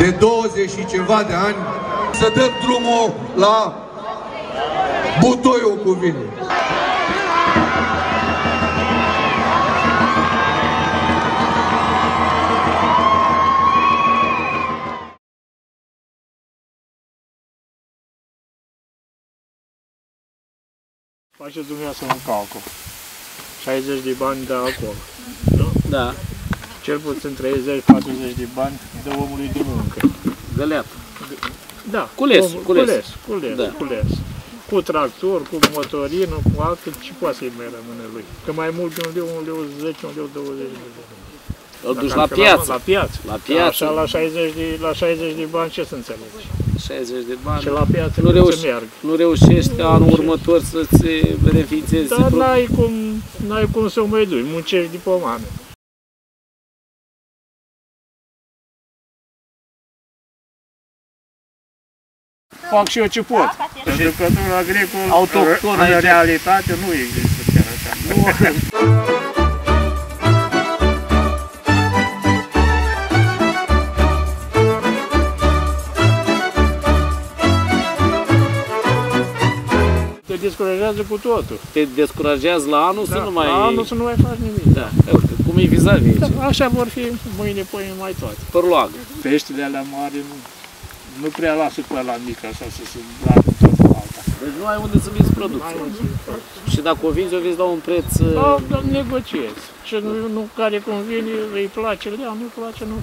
de 20 și ceva de ani să dăm drumul la butoiul cu vine. Faceți dumneavoastră un calcul. 60 de bani de acolo. Nu? Da, Cel puțin 30-40 de bani de omului de muncă. găleat. Da. Cules, om- cules. Cules, cules, Da. cules. Cu tractor, cu motorină, cu altul, ce poate să-i mai rămâne lui? Că mai mult de un leu, un leu 10, un leu 20 de lei. Îl duci Dacă la ar fi piață. La piață. La piață. Așa, la 60 de, la 60 de bani ce să înțelegi? 60 de bani. Și la piață Nu nu, reuși. se meargă. Nu reușești anul următor să-ți beneficiezi. Dar pro- n-ai cum, n-ai cum să o mai duci, muncești de Fac și eu ce pot. Pentru că nu agricol, Autohton în aici. realitate nu există chiar așa. Nu. Te descurajează cu totul. Te descurajează la anul să nu mai... La anul să nu mai faci nimic. Da, uite, cum e vis-a-vis aici. Da, Așa vor fi mâine, pâine, mai toate. Părloagă. Peștele alea mari nu, nu prea lasă pe la mic așa să se bradă tot cu alta. Deci nu ai unde să vinzi producția. Și dacă o vinzi, o vinzi la un preț... Da, uh, da, negociezi. Și nu, nu care convine, îi place lea, nu-i place, nu.